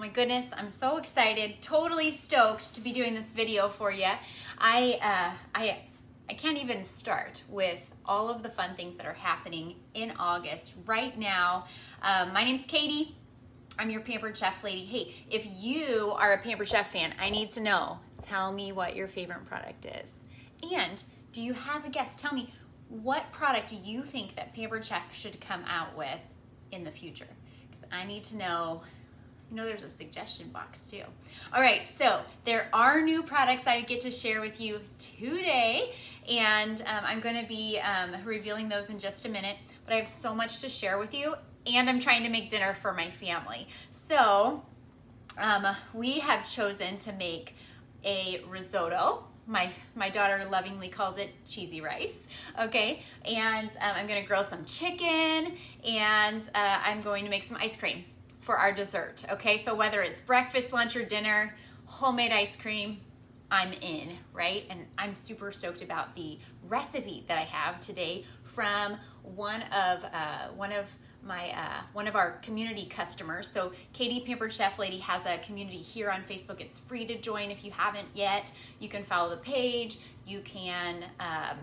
my goodness, I'm so excited, totally stoked to be doing this video for you. I, uh, I, I can't even start with all of the fun things that are happening in August right now. Um, my name's Katie. I'm your Pampered Chef lady. Hey, if you are a Pampered Chef fan, I need to know. Tell me what your favorite product is. And do you have a guess? Tell me what product you think that Pampered Chef should come out with in the future. Because I need to know you know there's a suggestion box too. All right, so there are new products I get to share with you today, and um, I'm gonna be um, revealing those in just a minute, but I have so much to share with you, and I'm trying to make dinner for my family. So um, we have chosen to make a risotto my my daughter lovingly calls it cheesy rice okay and um, i'm gonna grill some chicken and uh, i'm going to make some ice cream for our dessert. Okay, so whether it's breakfast, lunch, or dinner, homemade ice cream, I'm in, right? And I'm super stoked about the recipe that I have today from one of uh, one of my uh, one of our community customers. So Katie Pampered Chef Lady has a community here on Facebook. It's free to join if you haven't yet. You can follow the page. You can. Um,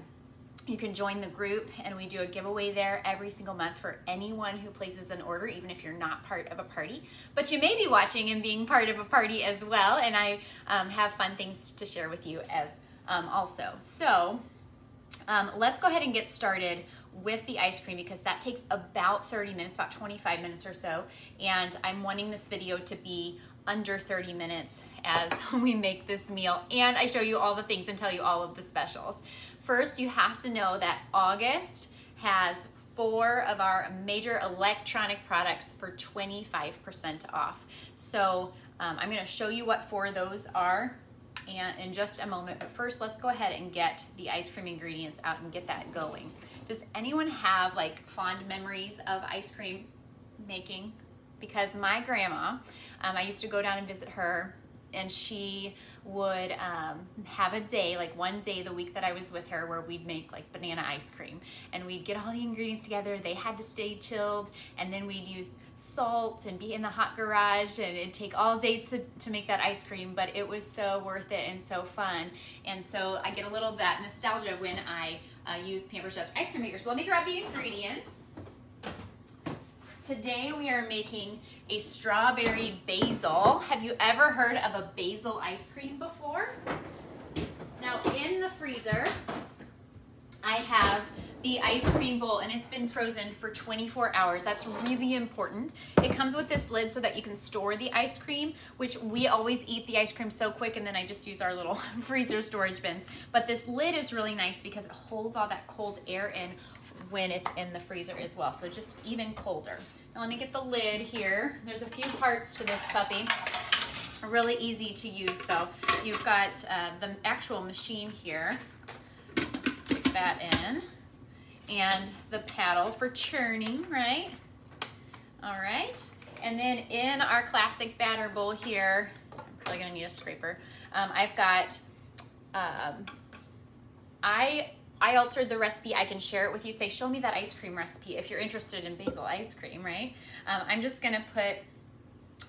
you can join the group and we do a giveaway there every single month for anyone who places an order, even if you're not part of a party. But you may be watching and being part of a party as well. And I um, have fun things to share with you as um, also. So um, let's go ahead and get started with the ice cream because that takes about 30 minutes, about 25 minutes or so. And I'm wanting this video to be under 30 minutes as we make this meal and I show you all the things and tell you all of the specials. First, you have to know that August has four of our major electronic products for 25% off. So um, I'm gonna show you what four of those are and in just a moment. But first, let's go ahead and get the ice cream ingredients out and get that going. Does anyone have like fond memories of ice cream making? Because my grandma, um, I used to go down and visit her and she would um, have a day, like one day the week that I was with her, where we'd make like banana ice cream. And we'd get all the ingredients together. They had to stay chilled. And then we'd use salt and be in the hot garage. And it'd take all day to, to make that ice cream. But it was so worth it and so fun. And so I get a little of that nostalgia when I uh, use Pampered Chef's ice cream maker. So let me grab the ingredients. Today we are making a strawberry basil. Have you ever heard of a basil ice cream before? Now in the freezer, I have the ice cream bowl and it's been frozen for 24 hours. That's really important. It comes with this lid so that you can store the ice cream, which we always eat the ice cream so quick and then I just use our little freezer storage bins. But this lid is really nice because it holds all that cold air in when it's in the freezer as well. So just even colder. Now let me get the lid here. There's a few parts to this puppy. Really easy to use though. You've got uh, the actual machine here. Stick that in. And the paddle for churning, right? All right. And then in our classic batter bowl here, I'm probably gonna need a scraper. Um, I've got, um, I I altered the recipe. I can share it with you. Say, show me that ice cream recipe if you're interested in basil ice cream, right? Um, I'm just gonna put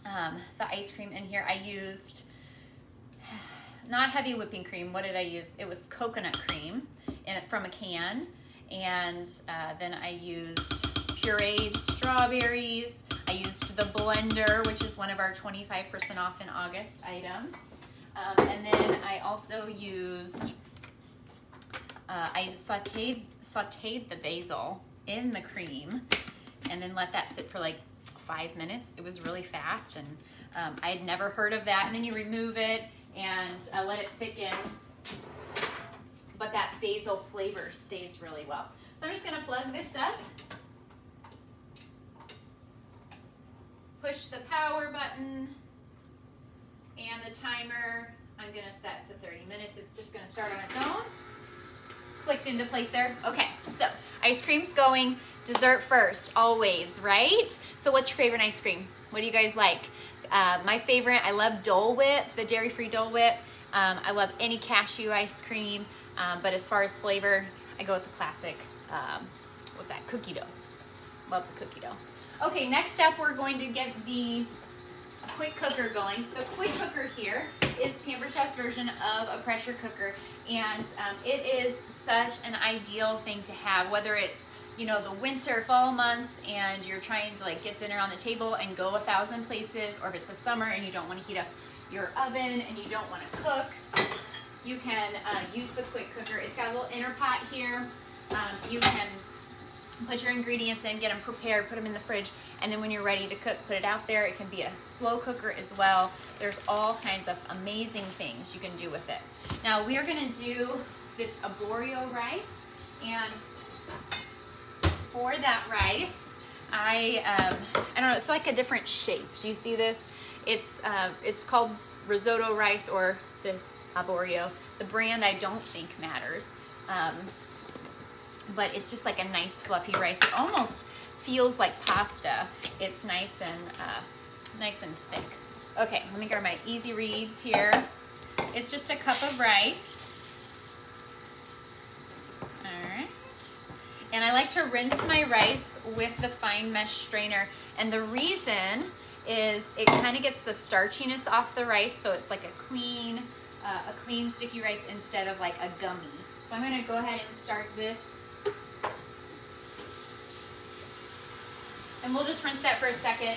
um, the ice cream in here. I used not heavy whipping cream. What did I use? It was coconut cream in, from a can. And uh, then I used pureed strawberries. I used the blender, which is one of our 25% off in August items. Um, and then I also used uh, I sauteed, sauteed the basil in the cream and then let that sit for like five minutes. It was really fast and um, I had never heard of that. And then you remove it and uh, let it thicken, but that basil flavor stays really well. So I'm just gonna plug this up. Push the power button and the timer I'm gonna set to 30 minutes. It's just gonna start on its own clicked into place there? Okay, so ice cream's going, dessert first, always, right? So what's your favorite ice cream? What do you guys like? Uh, my favorite, I love Dole Whip, the dairy-free Dole Whip. Um, I love any cashew ice cream, um, but as far as flavor, I go with the classic, um, what's that, cookie dough. Love the cookie dough. Okay, next up we're going to get the quick cooker going. The quick cooker here is Pampered Chef's version of a pressure cooker, and um, it is such an ideal thing to have, whether it's you know the winter fall months and you're trying to like get dinner on the table and go a thousand places, or if it's the summer and you don't want to heat up your oven and you don't want to cook, you can uh, use the quick cooker. It's got a little inner pot here. Um, you can put your ingredients in, get them prepared, put them in the fridge, and then when you're ready to cook, put it out there. It can be a slow cooker as well. There's all kinds of amazing things you can do with it. Now we are gonna do this arborio rice, and for that rice, I, um, I don't know, it's like a different shape. Do you see this? It's, uh, it's called risotto rice or this arborio. The brand I don't think matters. Um, but it's just like a nice fluffy rice. It almost feels like pasta. It's nice and uh, nice and thick. Okay, let me grab my easy reads here. It's just a cup of rice. All right. And I like to rinse my rice with the fine mesh strainer. And the reason is it kind of gets the starchiness off the rice so it's like a clean, uh, a clean sticky rice instead of like a gummy. So I'm gonna go ahead and start this And we'll just rinse that for a second.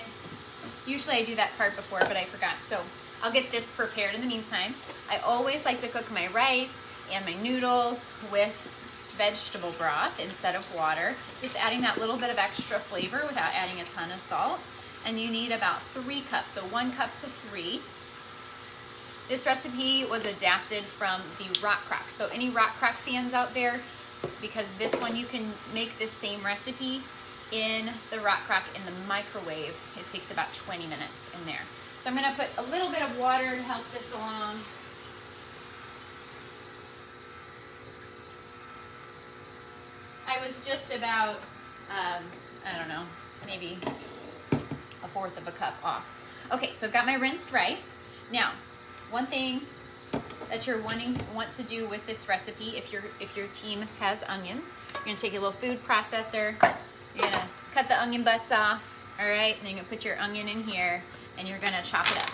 Usually I do that part before, but I forgot. So I'll get this prepared in the meantime. I always like to cook my rice and my noodles with vegetable broth instead of water. Just adding that little bit of extra flavor without adding a ton of salt. And you need about three cups, so one cup to three. This recipe was adapted from the Rockcrok. So any Rockcrok fans out there, because this one you can make this same recipe in the Rockcrok in the microwave. It takes about 20 minutes in there. So I'm gonna put a little bit of water to help this along. I was just about, um, I don't know, maybe a fourth of a cup off. Okay, so I've got my rinsed rice. Now, one thing that you're wanting want to do with this recipe, if your if your team has onions, you're gonna take a little food processor, you're gonna cut the onion butts off, all right? And then you're gonna put your onion in here and you're gonna chop it up.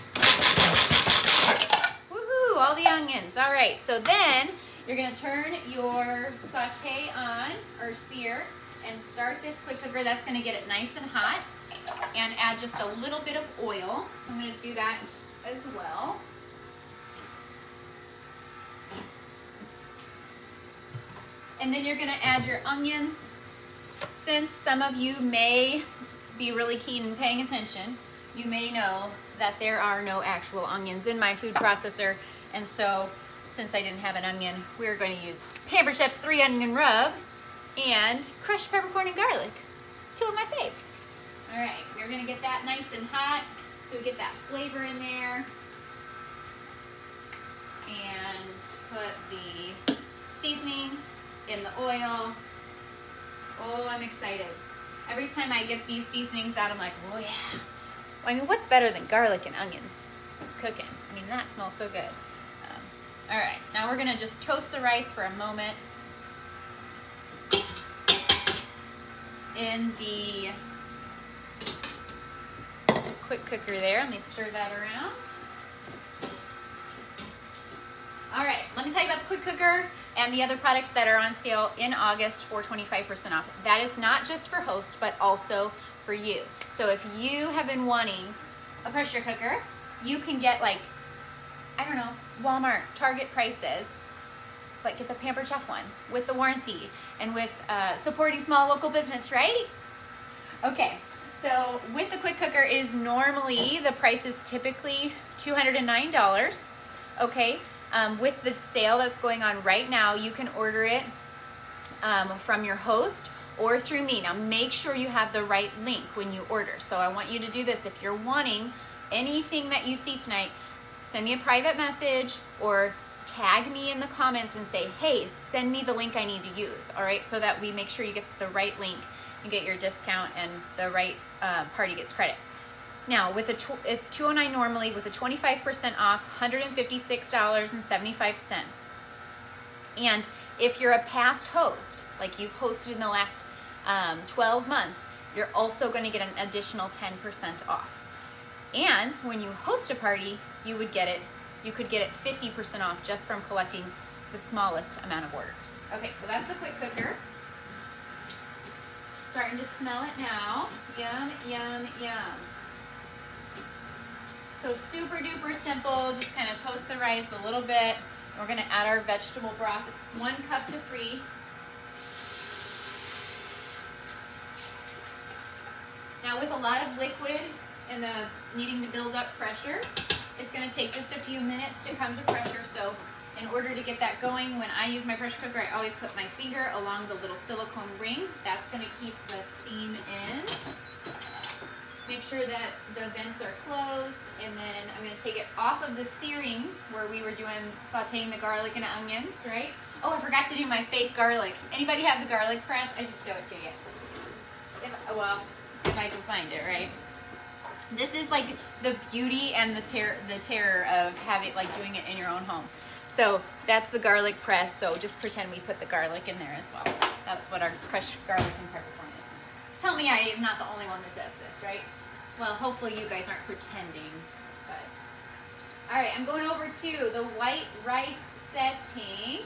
Woohoo, all the onions. All right, so then you're gonna turn your saute on or sear and start this quick cooker. That's gonna get it nice and hot and add just a little bit of oil. So I'm gonna do that as well. And then you're gonna add your onions since some of you may be really keen and paying attention, you may know that there are no actual onions in my food processor. And so since I didn't have an onion, we're going to use Pampered Chef's three onion rub and crushed peppercorn and garlic. Two of my faves. All right, we're gonna get that nice and hot so we get that flavor in there. And put the seasoning in the oil Oh, I'm excited. Every time I get these seasonings out, I'm like, oh yeah. I mean, what's better than garlic and onions cooking? I mean, that smells so good. Um, all right, now we're gonna just toast the rice for a moment. In the quick cooker there, let me stir that around. All right, let me tell you about the quick cooker and the other products that are on sale in August for 25% off. That is not just for hosts, but also for you. So if you have been wanting a pressure cooker, you can get like, I don't know, Walmart, Target prices, but get the Pampered Chef one with the warranty and with uh, supporting small local business, right? Okay, so with the quick cooker is normally, the price is typically $209, okay? Um, with the sale that's going on right now, you can order it um, from your host or through me. Now, make sure you have the right link when you order. So, I want you to do this. If you're wanting anything that you see tonight, send me a private message or tag me in the comments and say, hey, send me the link I need to use. All right, so that we make sure you get the right link and get your discount and the right uh, party gets credit. Now, with a tw- it's 209 normally with a 25% off, $156.75. And if you're a past host, like you've hosted in the last um, 12 months, you're also going to get an additional 10% off. And when you host a party, you would get it, you could get it 50% off just from collecting the smallest amount of orders. Okay, so that's the quick cooker. Starting to smell it now. Yum, yum, yum. So super duper simple, just kind of toast the rice a little bit. We're gonna add our vegetable broth. It's one cup to three. Now with a lot of liquid and the needing to build up pressure, it's gonna take just a few minutes to come to pressure. So in order to get that going, when I use my pressure cooker, I always put my finger along the little silicone ring. That's gonna keep the steam in. Make sure that the vents are closed, and then I'm gonna take it off of the searing where we were doing sauteing the garlic and onions, right? Oh, I forgot to do my fake garlic. Anybody have the garlic press? I should show it to you. If, well, if I can find it, right? This is like the beauty and the terror, the terror of having like doing it in your own home. So that's the garlic press. So just pretend we put the garlic in there as well. That's what our crushed garlic and peppercorn is. Tell me I am not the only one that does this, right? Well, hopefully you guys aren't pretending. But all right, I'm going over to the white rice setting.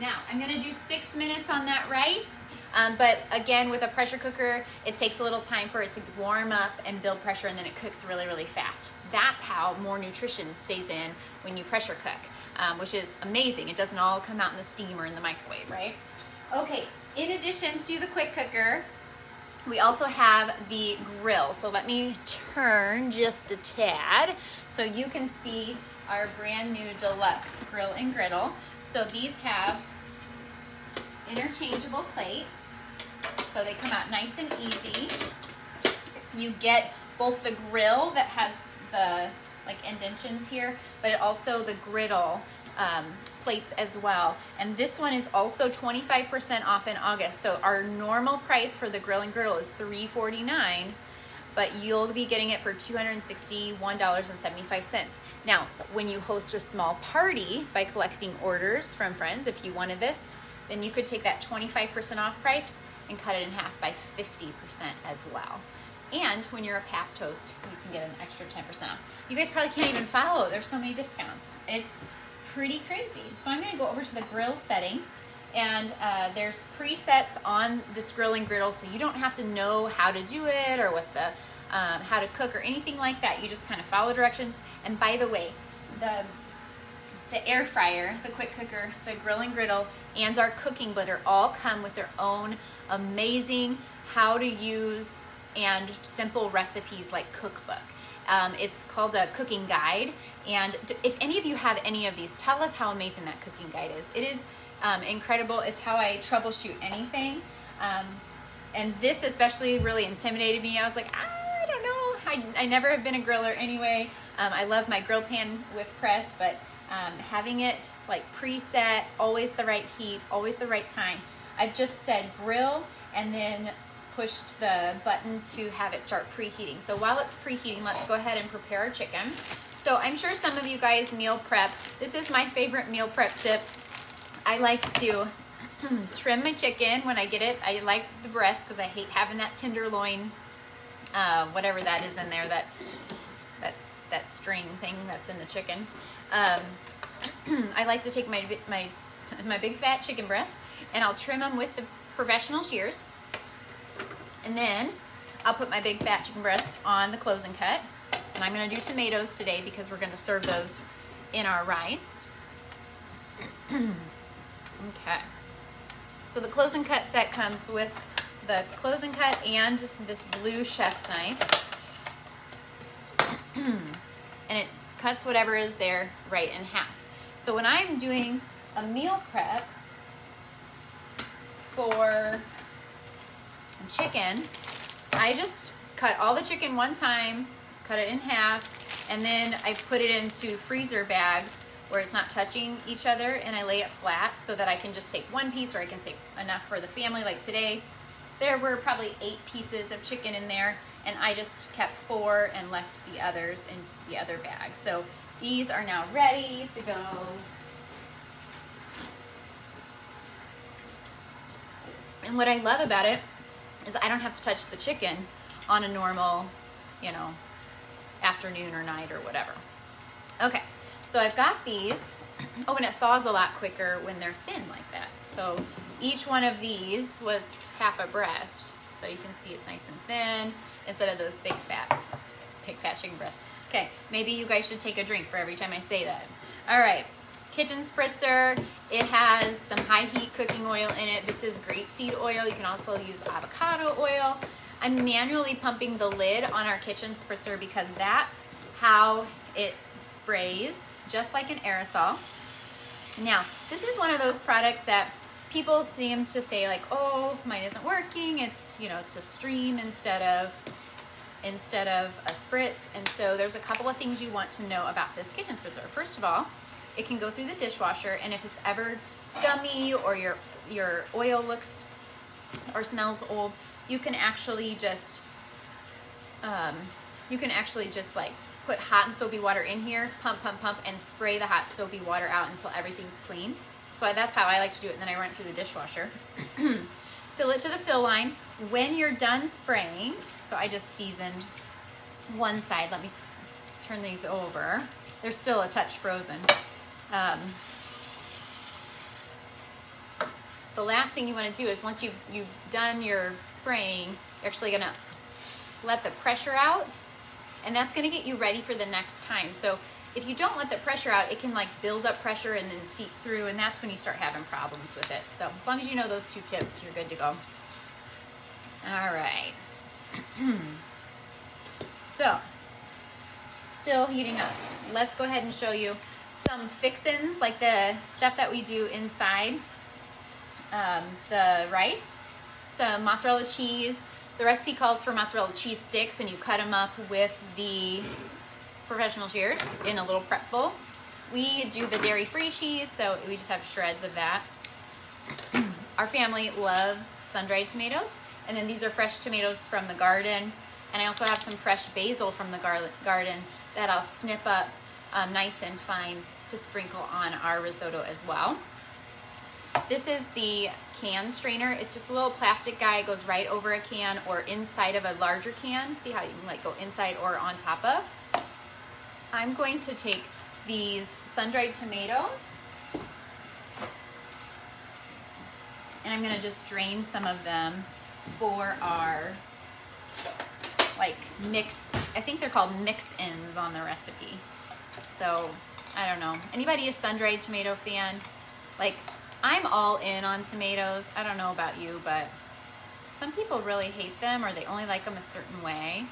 Now, I'm gonna do six minutes on that rice. Um, but again, with a pressure cooker, it takes a little time for it to warm up and build pressure and then it cooks really, really fast. That's how more nutrition stays in when you pressure cook, um, which is amazing. It doesn't all come out in the steam or in the microwave, right? Okay, in addition to the quick cooker, we also have the grill. So let me turn just a tad so you can see our brand new deluxe grill and griddle. So these have interchangeable plates. So they come out nice and easy. You get both the grill that has the like indentions here, but it also the griddle um, plates as well. And this one is also 25% off in August. So our normal price for the grill and griddle is 349, but you'll be getting it for $261.75. Now, when you host a small party by collecting orders from friends, if you wanted this, then you could take that 25% off price and cut it in half by 50% as well. And when you're a past host, you can get an extra 10% off. You guys probably can't even follow. There's so many discounts. It's pretty crazy. So I'm gonna go over to the grill setting and uh, there's presets on this grilling griddle so you don't have to know how to do it or what the um, how to cook or anything like that. You just kind of follow directions. And by the way, the the air fryer, the quick cooker, the grilling griddle, and our cooking butter all come with their own amazing how to use and simple recipes like cookbook. Um, it's called a cooking guide. And if any of you have any of these, tell us how amazing that cooking guide is. It is um, incredible. It's how I troubleshoot anything. Um, and this especially really intimidated me. I was like, I don't know. I, I never have been a griller anyway. Um, I love my grill pan with press, but um, having it like preset, always the right heat, always the right time. I've just said grill and then pushed the button to have it start preheating. So while it's preheating, let's go ahead and prepare our chicken. So I'm sure some of you guys meal prep. This is my favorite meal prep tip. I like to trim my chicken when I get it. I like the breast because I hate having that tenderloin, uh, whatever that is in there, that that's that string thing that's in the chicken. Um, I like to take my, my, my big fat chicken breasts and I'll trim them with the professional shears. And then I'll put my big fat chicken breast on the Close & Cut. And I'm gonna do tomatoes today because we're gonna serve those in our rice. okay. So the Close & Cut set comes with the Close & Cut and this blue chef's knife. and it cuts whatever is there right in half. So when I'm doing a meal prep for chicken, I just cut all the chicken one time, cut it in half, and then I put it into freezer bags where it's not touching each other and I lay it flat so that I can just take one piece or I can take enough for the family like today. There were probably eight pieces of chicken in there and I just kept four and left the others in the other bag. So these are now ready to go. And what I love about it is I don't have to touch the chicken on a normal, you know, afternoon or night or whatever. Okay, so I've got these. Oh, and it thaws a lot quicker when they're thin like that. So each one of these was half a breast. So you can see it's nice and thin instead of those big fat, big fat chicken breasts. Okay, maybe you guys should take a drink for every time I say that. All right, kitchen spritzer. It has some high heat cooking oil in it. This is grapeseed oil. You can also use avocado oil. I'm manually pumping the lid on our kitchen spritzer because that's how it sprays, just like an aerosol. Now, this is one of those products that people seem to say like, oh, mine isn't working. It's, you know, it's a stream instead of instead of a spritz. And so there's a couple of things you want to know about this kitchen spritzer. First of all, it can go through the dishwasher and if it's ever gummy or your your oil looks or smells old, you can actually just um, you can actually just like put hot and soapy water in here, pump, pump, pump, and spray the hot soapy water out until everything's clean. So that's how I like to do it, and then I run it through the dishwasher. Fill it to the fill line. When you're done spraying, so I just seasoned one side. Let me turn these over. They're still a touch frozen. Um, the last thing you want to do is once you've, you've done your spraying, you're actually going to let the pressure out and that's going to get you ready for the next time. So if you don't let the pressure out, it can like build up pressure and then seep through and that's when you start having problems with it. So as long as you know those two tips, you're good to go. All right. so still heating up. Let's go ahead and show you some fixins, like the stuff that we do inside um, the rice. Some mozzarella cheese. The recipe calls for mozzarella cheese sticks and you cut them up with the professional shears in a little prep bowl. We do the dairy-free cheese, so we just have shreds of that. Our family loves sun-dried tomatoes, and then these are fresh tomatoes from the garden. And I also have some fresh basil from the gar garden that I'll snip up um, nice and fine to sprinkle on our risotto as well. This is the can strainer. It's just a little plastic guy. It goes right over a can or inside of a larger can. See how you can like go inside or on top of. I'm going to take these sun-dried tomatoes and I'm gonna just drain some of them for our like mix, I think they're called mix-ins on the recipe. So, I don't know. Anybody a sun-dried tomato fan? Like, I'm all in on tomatoes. I don't know about you, but some people really hate them or they only like them a certain way.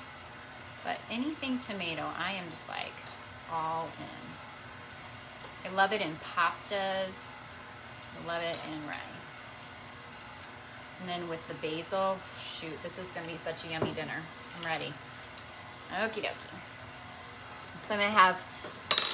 But anything tomato, I am just like all in. I love it in pastas. I love it in rice. And then with the basil, shoot, this is gonna be such a yummy dinner. I'm ready. Okie dokie. So I'm gonna have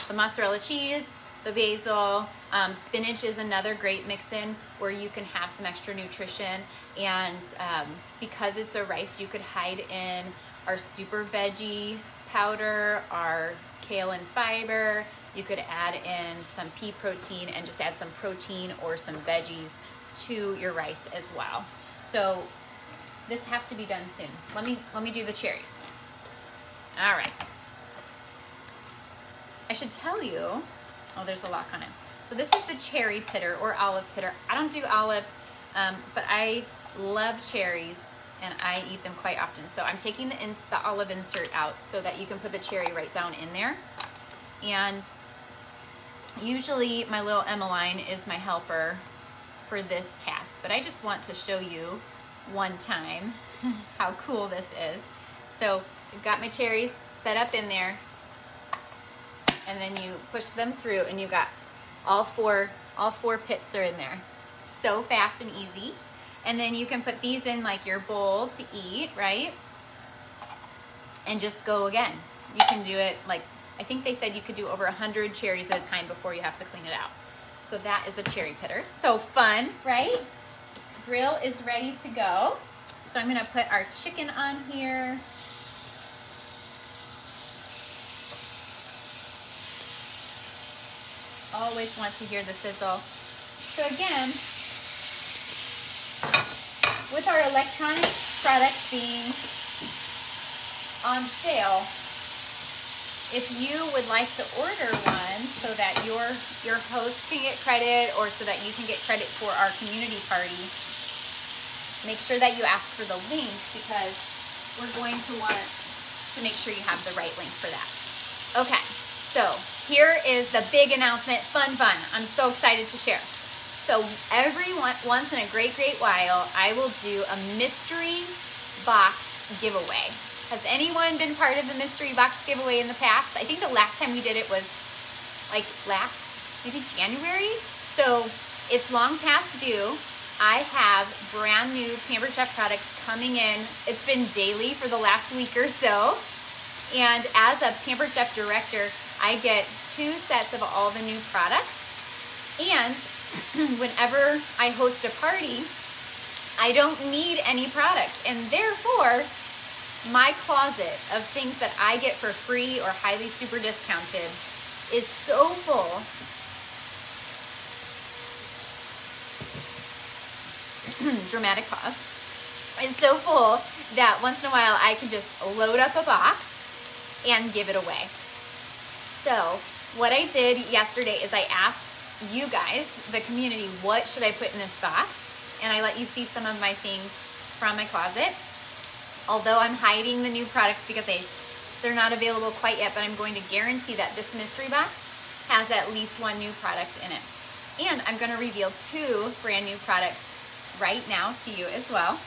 the mozzarella cheese, the basil. Um, spinach is another great mix-in where you can have some extra nutrition. And um, because it's a rice, you could hide in our super veggie powder, our kale and fiber. You could add in some pea protein and just add some protein or some veggies to your rice as well. So this has to be done soon. Let me, let me do the cherries. All right. I should tell you Oh, there's a lock on it. So this is the cherry pitter or olive pitter. I don't do olives, um, but I love cherries and I eat them quite often. So I'm taking the, the olive insert out so that you can put the cherry right down in there. And usually my little Emmeline is my helper for this task, but I just want to show you one time how cool this is. So I've got my cherries set up in there and then you push them through and you got all four, all four pits are in there. So fast and easy. And then you can put these in like your bowl to eat, right? And just go again. You can do it like, I think they said you could do over a 100 cherries at a time before you have to clean it out. So that is the cherry pitter. So fun, right? Grill is ready to go. So I'm gonna put our chicken on here. Always want to hear the sizzle. So again, with our electronic products being on sale, if you would like to order one so that your your host can get credit or so that you can get credit for our community party, make sure that you ask for the link because we're going to want to make sure you have the right link for that. Okay, so here is the big announcement, fun fun. I'm so excited to share. So every once in a great, great while, I will do a mystery box giveaway. Has anyone been part of the mystery box giveaway in the past? I think the last time we did it was like last, maybe January. So it's long past due. I have brand new Pampered Chef products coming in. It's been daily for the last week or so. And as a Pampered Chef director, I get two sets of all the new products. And whenever I host a party, I don't need any products. And therefore, my closet of things that I get for free or highly super discounted is so full. Dramatic pause. Is so full that once in a while I can just load up a box and give it away. So, what I did yesterday is I asked you guys, the community, what should I put in this box? And I let you see some of my things from my closet. Although I'm hiding the new products because they, they're not available quite yet, but I'm going to guarantee that this mystery box has at least one new product in it. And I'm gonna reveal two brand new products right now to you as well.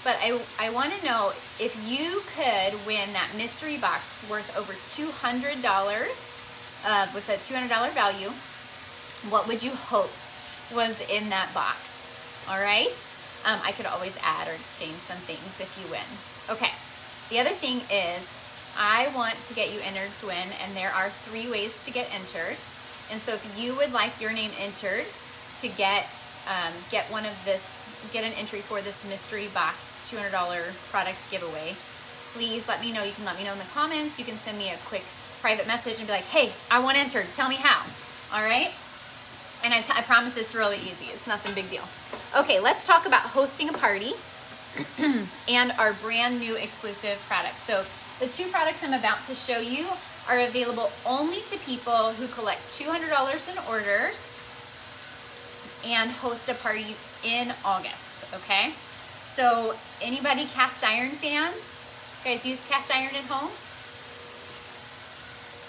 But I, I wanna know if you could win that mystery box worth over $200 uh, with a $200 value, what would you hope was in that box? All right? Um, I could always add or exchange some things if you win. Okay, the other thing is I want to get you entered to win, and there are three ways to get entered. And so if you would like your name entered to get um, get one of this, get an entry for this mystery box $200 product giveaway, please let me know. You can let me know in the comments. You can send me a quick private message and be like, hey, I want entered. Tell me how. All right? And I, I promise it's really easy. It's nothing big deal. Okay, let's talk about hosting a party and our brand new exclusive products. So the two products I'm about to show you are available only to people who collect $200 in orders and host a party in August, okay? So anybody cast iron fans? You guys use cast iron at home?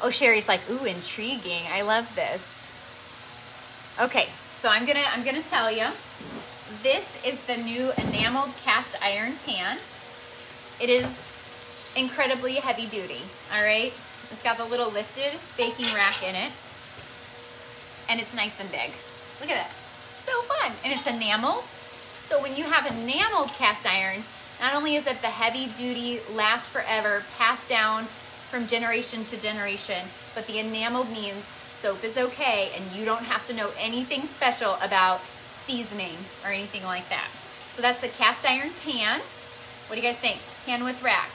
Oh, Sherry's like, ooh, intriguing. I love this. Okay, so I'm gonna I'm gonna tell you. This is the new enameled cast iron pan. It is incredibly heavy duty. All right, it's got the little lifted baking rack in it, and it's nice and big. Look at that, so fun, and it's enameled. So when you have enameled cast iron, not only is it the heavy duty, last forever, passed down from generation to generation, but the enameled means soap is okay and you don't have to know anything special about seasoning or anything like that. So that's the cast iron pan. What do you guys think? Pan with rack.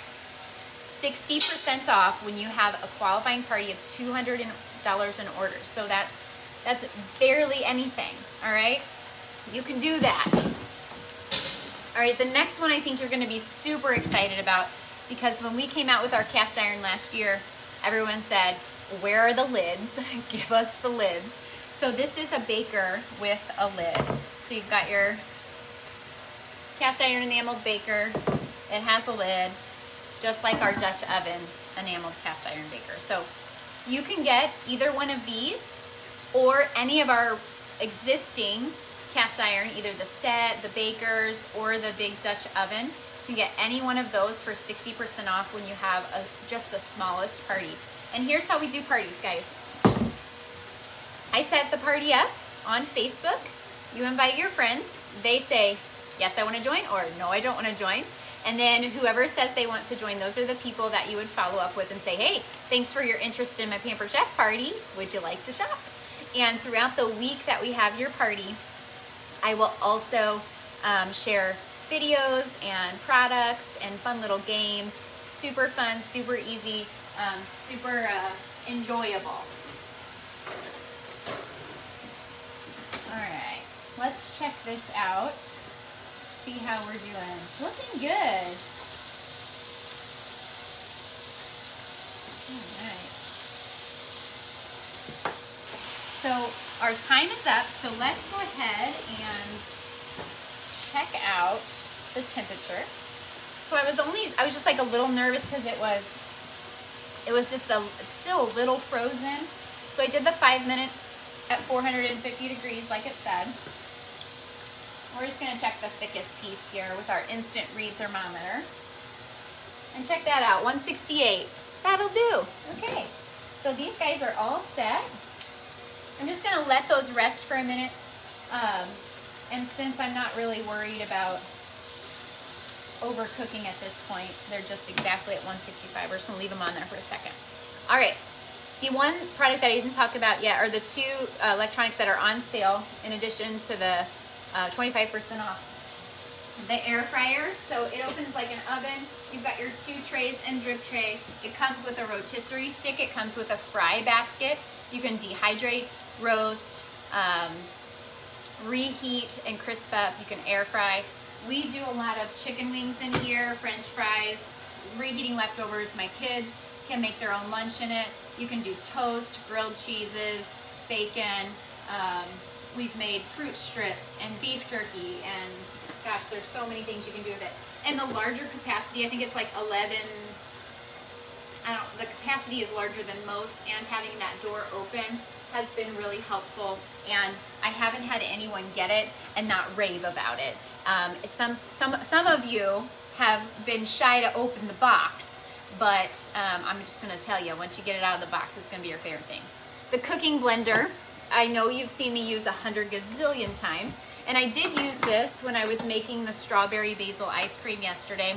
60% off when you have a qualifying party of $200 in orders. So that's that's barely anything, all right? You can do that. All right, the next one I think you're gonna be super excited about because when we came out with our cast iron last year, everyone said, where are the lids? Give us the lids. So this is a baker with a lid. So you've got your cast iron enameled baker. It has a lid, just like our Dutch oven enameled cast iron baker. So you can get either one of these or any of our existing cast iron, either the set, the bakers, or the big Dutch oven. You can get any one of those for 60% off when you have a, just the smallest party. And here's how we do parties, guys. I set the party up on Facebook. You invite your friends. They say, yes, I want to join, or no, I don't want to join. And then whoever says they want to join, those are the people that you would follow up with and say, hey, thanks for your interest in my Pampered Chef party. Would you like to shop? And throughout the week that we have your party, I will also um, share videos and products and fun little games. Super fun, super easy um, super uh, enjoyable. All right, let's check this out. see how we're doing. It's Looking good. All right. So our time is up, so let's go ahead and the temperature. So I was only, I was just like a little nervous because it was, it was just a, still a little frozen. So I did the five minutes at 450 degrees like it said. We're just gonna check the thickest piece here with our instant read thermometer. And check that out, 168. That'll do. Okay, so these guys are all set. I'm just gonna let those rest for a minute. Um, and since I'm not really worried about overcooking at this point. They're just exactly at 165. We're just gonna leave them on there for a second. All right, the one product that I didn't talk about yet are the two uh, electronics that are on sale in addition to the 25% uh, off. The air fryer, so it opens like an oven. You've got your two trays and drip tray. It comes with a rotisserie stick. It comes with a fry basket. You can dehydrate, roast, um, reheat and crisp up. You can air fry. We do a lot of chicken wings in here, french fries, reheating leftovers. My kids can make their own lunch in it. You can do toast, grilled cheeses, bacon. Um, we've made fruit strips and beef jerky and gosh, there's so many things you can do with it. And the larger capacity, I think it's like 11, I don't, the capacity is larger than most and having that door open has been really helpful and I haven't had anyone get it and not rave about it. Um, some, some, some of you have been shy to open the box, but um, I'm just gonna tell you, once you get it out of the box, it's gonna be your favorite thing. The cooking blender, I know you've seen me use a hundred gazillion times, and I did use this when I was making the strawberry basil ice cream yesterday.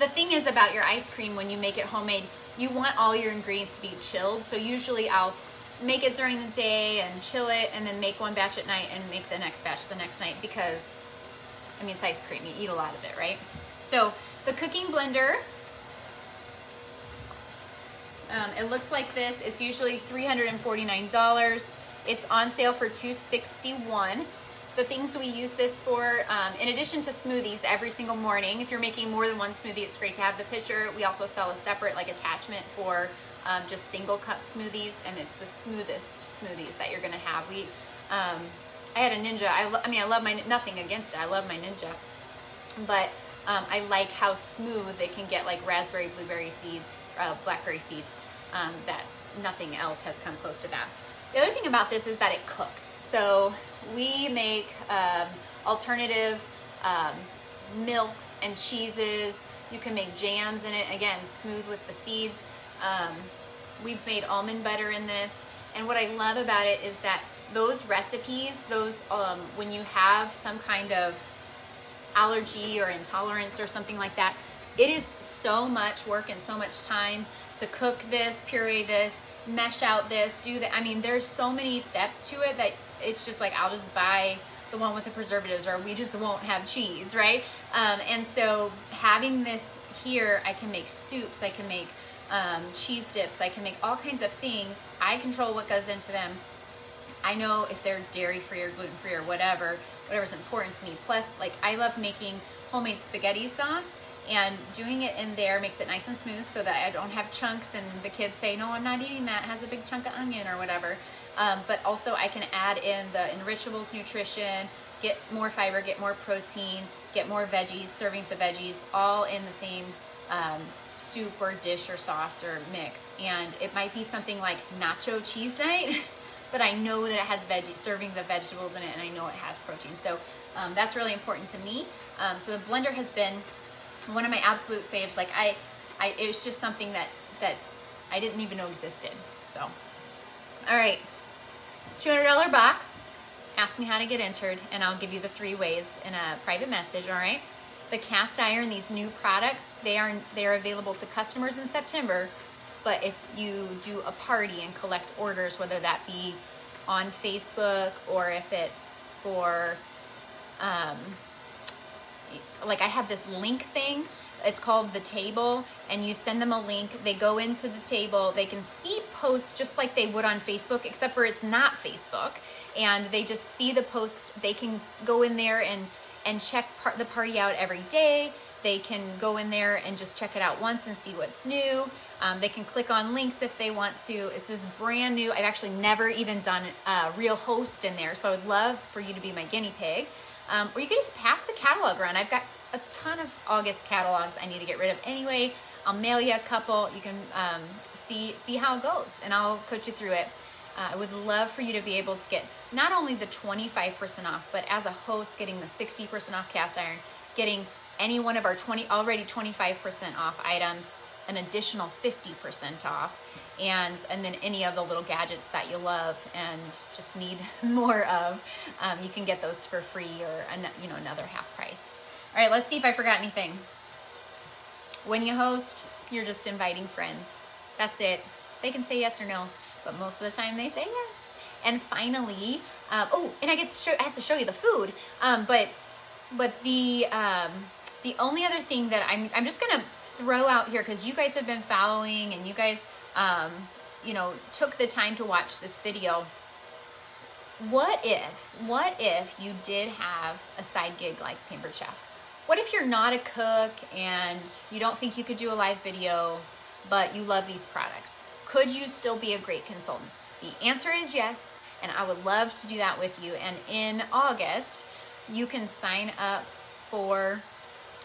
The thing is about your ice cream when you make it homemade, you want all your ingredients to be chilled. So usually I'll make it during the day and chill it and then make one batch at night and make the next batch the next night because, I mean, it's ice cream. You eat a lot of it, right? So the cooking blender, um, it looks like this. It's usually $349. It's on sale for $261 the things we use this for, um, in addition to smoothies every single morning, if you're making more than one smoothie, it's great to have the pitcher. We also sell a separate like attachment for um, just single cup smoothies, and it's the smoothest smoothies that you're gonna have. We, um, I had a Ninja. I, I mean, I love my nothing against it. I love my Ninja, but um, I like how smooth it can get, like raspberry, blueberry seeds, uh, blackberry seeds. Um, that nothing else has come close to that. The other thing about this is that it cooks. So we make um, alternative um, milks and cheeses. You can make jams in it. Again, smooth with the seeds. Um, we've made almond butter in this. And what I love about it is that those recipes, those um, when you have some kind of allergy or intolerance or something like that, it is so much work and so much time to cook this, puree this, mesh out this, do that. I mean, there's so many steps to it that it's just like, I'll just buy the one with the preservatives or we just won't have cheese, right? Um, and so having this here, I can make soups, I can make um, cheese dips. I can make all kinds of things. I control what goes into them. I know if they're dairy free or gluten free or whatever, whatever's important to me. Plus, like I love making homemade spaghetti sauce and doing it in there makes it nice and smooth so that I don't have chunks and the kids say, no, I'm not eating that. It has a big chunk of onion or whatever. Um, but also I can add in the Enrichables nutrition, get more fiber, get more protein, get more veggies, servings of veggies, all in the same um, soup or dish or sauce or mix. And it might be something like nacho cheese night, but I know that it has veggie servings of vegetables in it and I know it has protein. So um, that's really important to me. Um, so the blender has been one of my absolute faves. Like I, I, it was just something that, that I didn't even know existed. So, all right, $200 box. Ask me how to get entered and I'll give you the three ways in a private message, all right? the cast iron, these new products, they are they're available to customers in September. But if you do a party and collect orders, whether that be on Facebook or if it's for, um, like I have this link thing. It's called the table, and you send them a link. They go into the table. They can see posts just like they would on Facebook, except for it's not Facebook. And they just see the posts. They can go in there and and check par- the party out every day. They can go in there and just check it out once and see what's new. Um, they can click on links if they want to. It's just brand new. I've actually never even done a real host in there, so I would love for you to be my guinea pig. Um, or you can just pass the catalog around. I've got a ton of August catalogs I need to get rid of anyway. I'll mail you a couple. You can um, see see how it goes, and I'll coach you through it. Uh, I would love for you to be able to get not only the 25% off, but as a host, getting the 60% off cast iron, getting any one of our 20 already 25% off items, an additional 50% off, and and then any of the little gadgets that you love and just need more of, um, you can get those for free or an, you know another half price. All right, let's see if I forgot anything. When you host, you're just inviting friends. That's it. They can say yes or no but most of the time they say yes. And finally, uh, oh, and I get to show, I have to show you the food. Um, but but the um, the only other thing that I'm I'm just gonna throw out here because you guys have been following and you guys um, you know took the time to watch this video. What if what if you did have a side gig like Pampered Chef? What if you're not a cook and you don't think you could do a live video, but you love these products? Could you still be a great consultant? The answer is yes, and I would love to do that with you. And in August, you can sign up for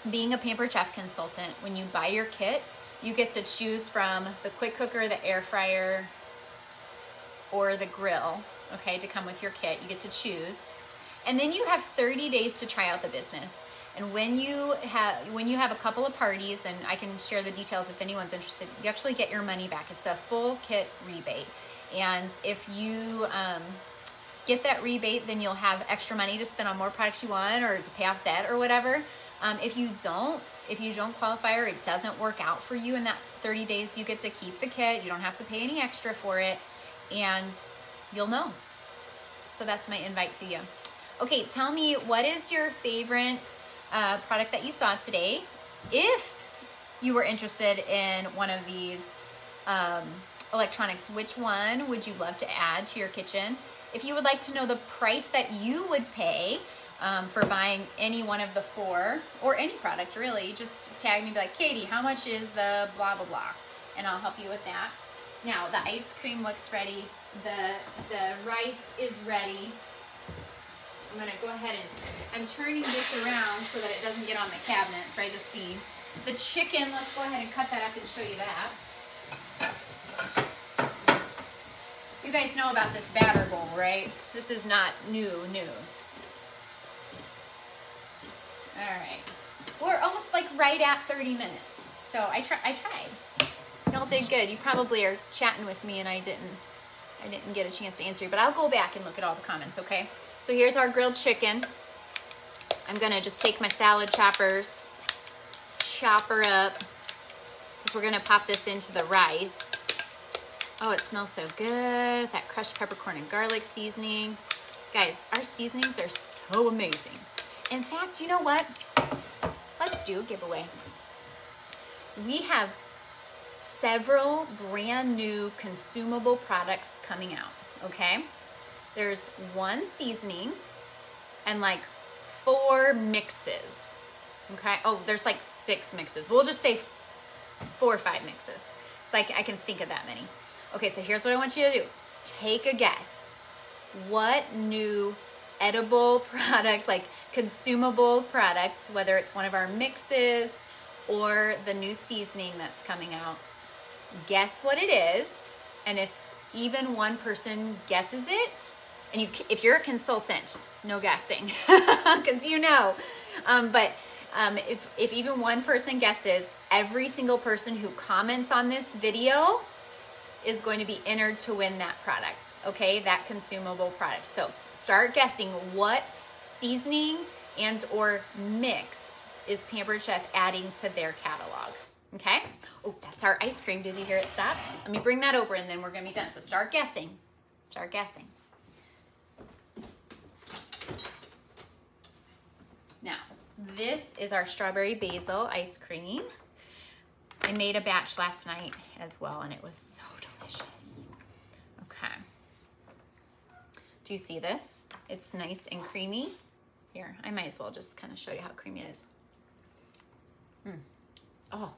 being a Pampered Chef consultant. When you buy your kit, you get to choose from the quick cooker, the air fryer, or the grill, okay, to come with your kit. You get to choose. And then you have 30 days to try out the business. And when you have when you have a couple of parties, and I can share the details if anyone's interested, you actually get your money back. It's a full kit rebate, and if you um, get that rebate, then you'll have extra money to spend on more products you want or to pay off debt or whatever. Um, if you don't, if you don't qualify or it doesn't work out for you in that 30 days, you get to keep the kit. You don't have to pay any extra for it, and you'll know. So that's my invite to you. Okay, tell me what is your favorite uh, product that you saw today. If you were interested in one of these um, electronics, which one would you love to add to your kitchen? If you would like to know the price that you would pay um, for buying any one of the four, or any product really, just tag me, be like, Katie, how much is the blah, blah, blah? And I'll help you with that. Now, the ice cream looks ready. The, the rice is ready. I'm gonna go ahead and, I'm turning this around so that it doesn't get on the cabinet, try the steam. The chicken, let's go ahead and cut that up and show you that. You guys know about this batter bowl, right? This is not new news. All right, we're almost like right at 30 minutes. So I, try, I tried. Y'all did good. You probably are chatting with me and I didn't, I didn't get a chance to answer you, but I'll go back and look at all the comments, okay? So here's our grilled chicken. I'm gonna just take my salad choppers, chop her up, because we're gonna pop this into the rice. Oh, it smells so good. That crushed peppercorn and garlic seasoning. Guys, our seasonings are so amazing. In fact, you know what? Let's do a giveaway. We have several brand new consumable products coming out, okay? there's one seasoning and like four mixes. Okay. Oh, there's like six mixes. We'll just say four or five mixes. It's like I can think of that many. Okay, so here's what I want you to do. Take a guess. What new edible product, like consumable product, whether it's one of our mixes or the new seasoning that's coming out, guess what it is. And if even one person guesses it, and you if you're a consultant no guessing because you know um, but um, if, if even one person guesses every single person who comments on this video is going to be entered to win that product okay? That consumable product. So start guessing what seasoning and or mix is pampered chef adding to their catalog okay? Oh that's our ice cream. Did you hear it stop? Let me bring that over and then we're gonna be done. So start guessing. Start guessing. Now, this is our strawberry basil ice cream. I made a batch last night as well, and it was so delicious. Okay. Do you see this? It's nice and creamy. Here, I might as well just kind of show you how creamy it is. Mm. Oh,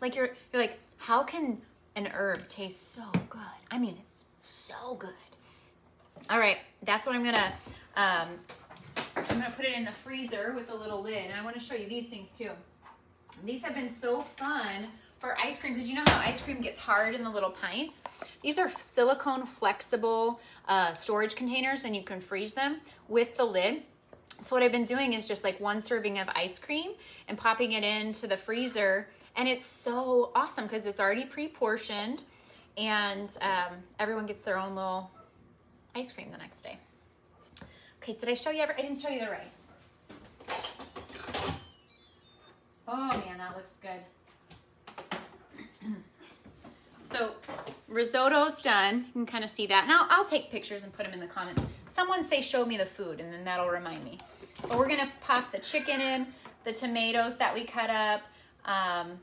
like you're you're like, how can an herb taste so good? I mean, it's so good. All right, that's what I'm gonna. Um, I'm gonna put it in the freezer with a little lid, and I want to show you these things too. These have been so fun for ice cream because you know how ice cream gets hard in the little pints. These are silicone flexible uh, storage containers, and you can freeze them with the lid. So what I've been doing is just like one serving of ice cream and popping it into the freezer and it's so awesome because it's already pre-portioned and um, everyone gets their own little ice cream the next day. Okay, did I show you ever? I didn't show you the rice. Oh man, that looks good. So risotto's done. You can kind of see that. Now I'll take pictures and put them in the comments. Someone say show me the food and then that'll remind me. But we're gonna pop the chicken in, the tomatoes that we cut up, um,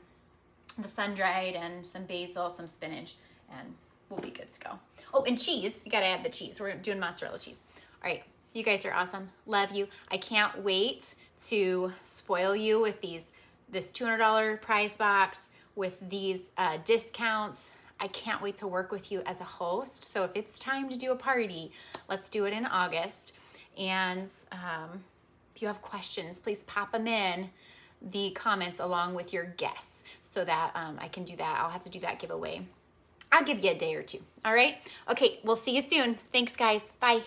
the sun-dried and some basil, some spinach, and we'll be good to go. Oh, and cheese. You got to add the cheese. We're doing mozzarella cheese. All right. You guys are awesome. Love you. I can't wait to spoil you with these this $200 prize box with these uh, discounts. I can't wait to work with you as a host. So if it's time to do a party, let's do it in August. And um, if you have questions, please pop them in the comments along with your guess so that um, I can do that. I'll have to do that giveaway. I'll give you a day or two. All right. Okay. We'll see you soon. Thanks, guys. Bye.